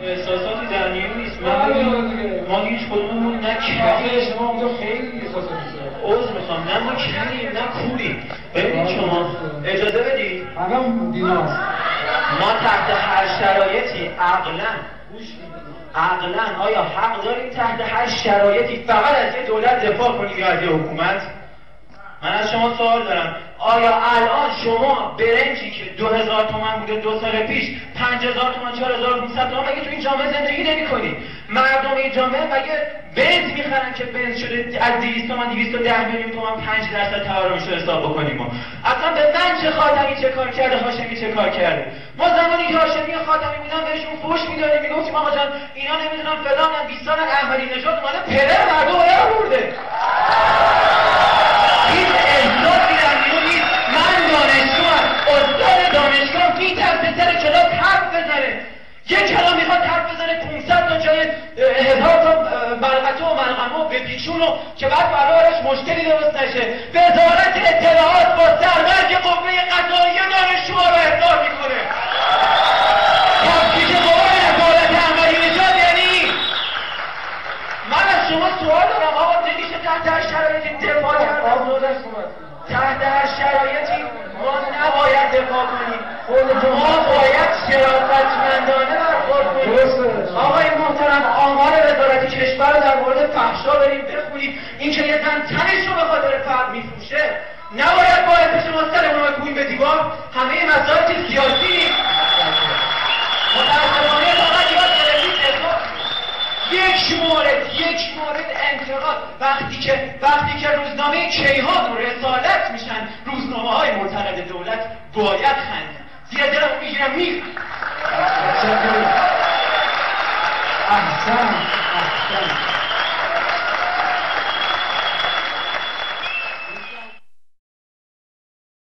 احساساتی در میون نیست. من آره دیگه. ما هیچ کدوممون نه کریم عذر می‌خوام. نه ما کریم نه کوریم ببینید شما اجازه بدید ما تحت هر شرایطی عقلا عقلا آیا حق داریم تحت هر شرایطی فقط از یه دولت دفاع کنیم یا از یه حکومت؟ من از شما سوال دارم. آیا الان شما برنجی که دو هزار تومن بوده دو سال پیش پنج هزار تومن چهار هزار تومن مگه تو این جامعه زندگی نمی کنی مردم این جامعه مگه بنز می‌خرن که بنز شده از 200 تومن 210 میلیون تومن 5 درصد تورمش رو حساب بکنیم اصلا به من چه خاتمی چه کار کرده؟ هاشمی چه کار کرده؟ ما زمانی که هاشمی و خاتمی بودن بهشون فوش می‌دادیم می‌گفتیم آقا جان اینا نمی‌دونم فلان 20 سال احمدی نژاد اومده پدر هزار تا ملغته و ملغمه و بپیچونه که بعد براش مشکلی درست نشه. وزارت اطلاعات با سربرگ قوه قضاییه دانشجوها رو احضار می‌کنه. تفکیک قوه عدالت احمدی نژاد یعنی من از شما سوال دارم آقا نمیشه تحت هر شرایطی دفاع کرد. آزادش اومد. تحت هر شرایطی ما نباید دفاع کنیم. ما باید شرافتمندانه بخونیم این که یه زن تنش رو به خاطر فرد میفروشه نباید باعث بشه ما سرمون رو بکوبیم به دیوار. همه مسائل که سیاسی متاسفانه فقط یاد یک مورد یک مورد انتقاد. وقتی که وقتی که روزنامه کیهان و رسالت میشن روزنامه های معتقد دولت باید خندید زیر دلم می‌گیرم میخ احسن احسن.